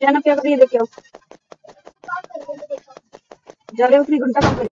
जानब क्या कर रही जा रहे हो घंटा काम कर